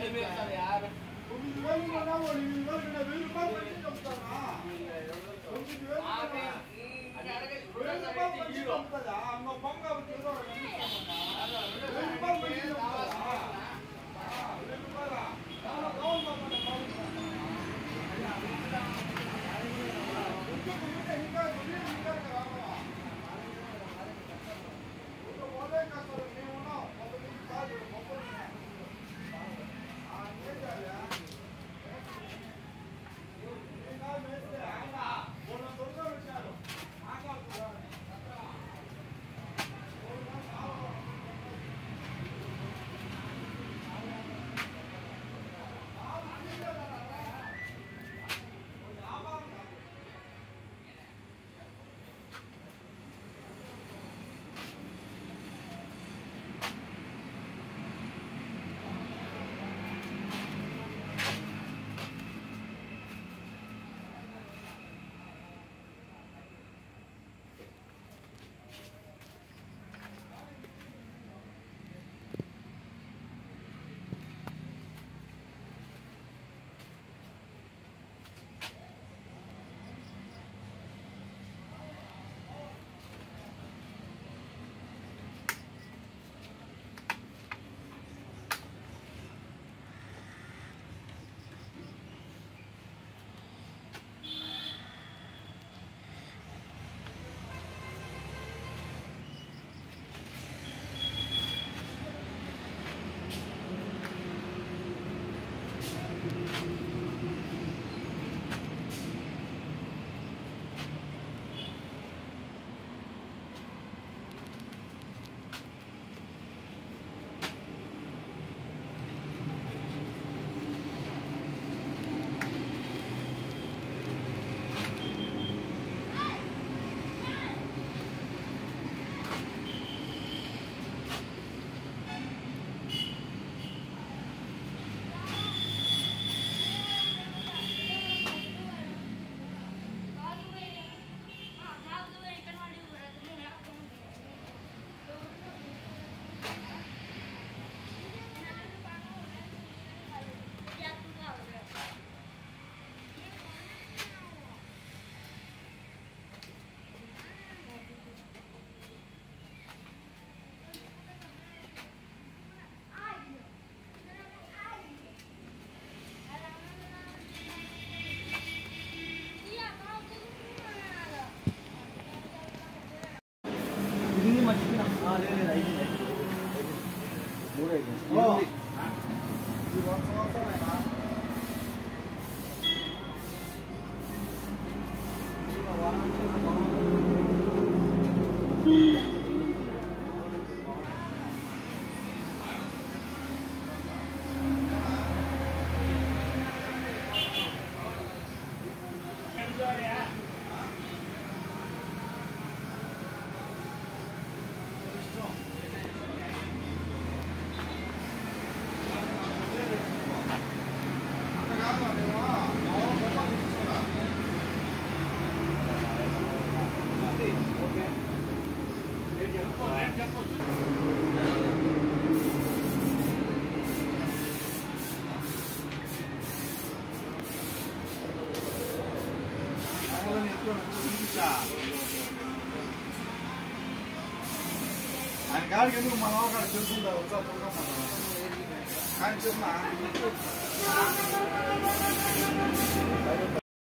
Hey, man, sorry, I haven't. ఎంతో రెండు వేలు, మూడు వేలు మంది అక్కడ కలుపుతావా? రెండు వందలు, మూడు వందలు కానీ గిట్టుగా పోతావా? ఓ, పోనా పాపం కావాలా కొనుక్కోవాల్సిన నాకు ఇంటికి పంపిస్తావా? తీసుకుంటావా? ఇష్టమేగా? తొమ్మిది వేలు కొన్నావు, ఎనిమిది వేలు కొన్నావు, వెయ్యి రూపాయలు పెట్టి చెప్తానా? తొమ్మిది వేలు కొన్నావు. వెయ్యి రూపాయలు పెట్టి చెప్తాదా? అంగ బొంగ తీసుకో, వెయ్యి రూపాయలు పెట్టి చెప్తాదా? ఆ, వెయ్యి రూపాయలా? చాలా కావాలి బాబా, నాకు కావాలి. ఉంటే, ఉంటే, ఇంకా ఉంది, ఇంకా రావాలా? ఉంటే, పోలే కాస్త 哦노래 얘. 알게 누구 만화가 전순다 없다 보니까 간첩만